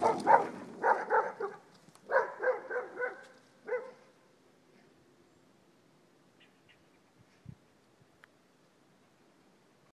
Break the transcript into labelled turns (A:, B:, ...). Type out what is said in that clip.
A: Ha ha!